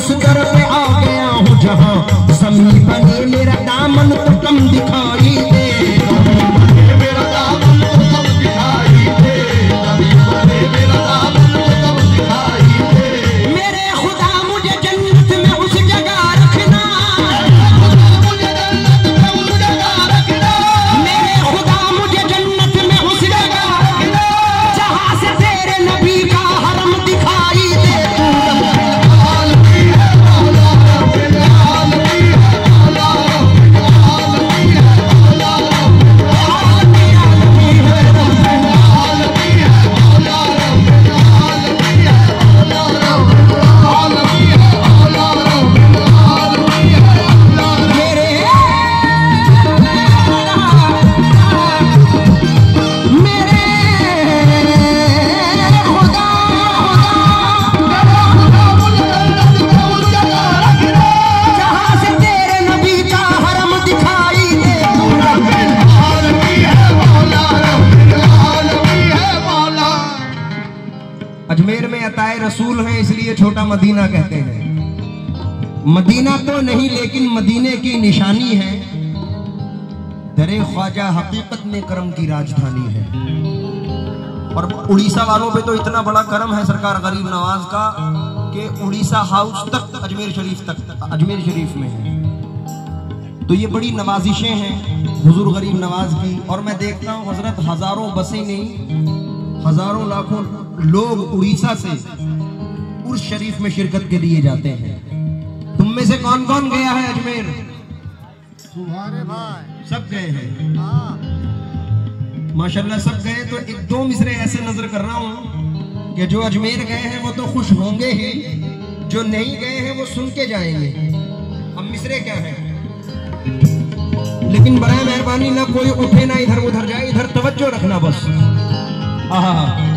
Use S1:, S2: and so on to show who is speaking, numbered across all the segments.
S1: اس در پہ آ گیا ہوں جہاں زمین بنے اجمیر میں عطائے رسول ہیں، اس لیے چھوٹا مدینہ کہتے ہیں۔ مدینہ تو نہیں، لیکن مدینے کی نشانی ہے۔ درے خواجہ حقیقت میں کرم کی راجدھانی ہے۔ اور اڑیسہ والوں پہ تو اتنا بڑا کرم ہے سرکار غریب نواز کا، کہ اڑیسہ ہاؤس تک، اجمیر شریف تک، اجمیر شریف میں ہے۔ تو یہ بڑی نوازشیں ہیں حضور غریب نواز کی۔ اور میں دیکھتا ہوں حضرت ہزاروں بسیں نہیں، ہزاروں لاکھوں لوگ اڑیسہ سے عرس شریف میں شرکت کے لیے جاتے ہیں۔ تم میں سے کون کون گیا ہے اجمیر؟ سب گئے ہیں۔ ماشاءاللہ سب گئے تو ایک دو مصرے ایسے نظر کر رہا ہوں کہ جو اجمیر گئے ہیں وہ تو خوش ہوں گے ہی۔ جو نہیں گئے ہیں وہ سن کے جائیں گے۔ اب مصرے کیا ہیں؟ لیکن برائے مہربانی نہ کوئی اٹھے نہ ادھر ادھر جائے ادھر توجہ رکھنا بس۔ آہا۔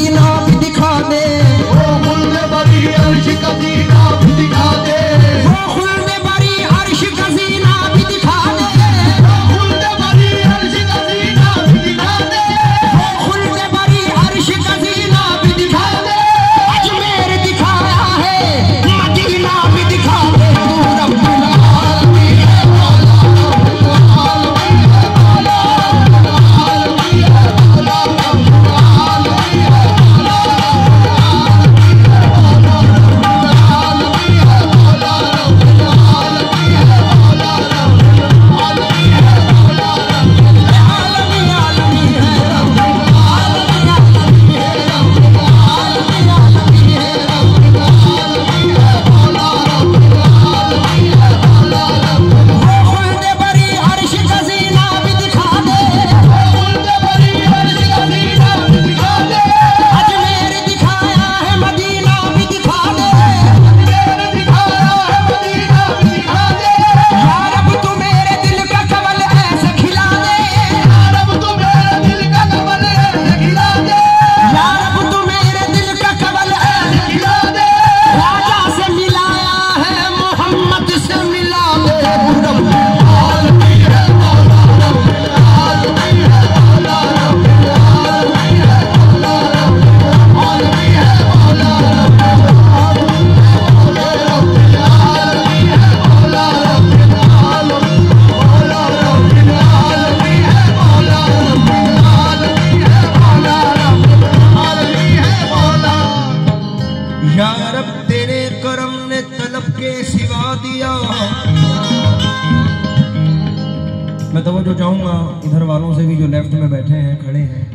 S1: میں توجہ چاہوں گا، ادھر والوں سے بھی جو لیفٹ میں بیٹھے ہیں، کھڑے ہیں۔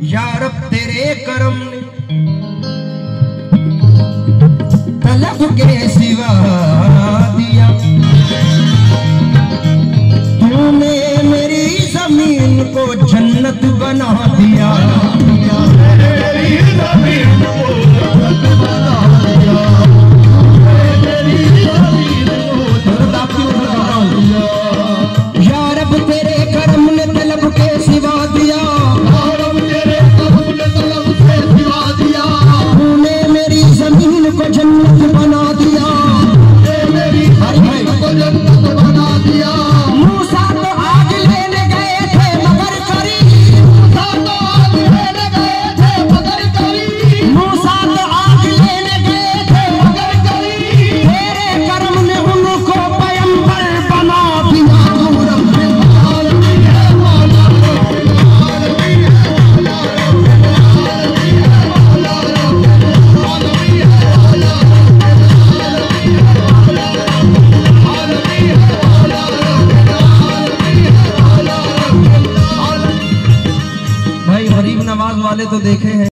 S1: یا رب، تیرے کرم طلب کے سوا۔ والے تو دیکھے ہیں۔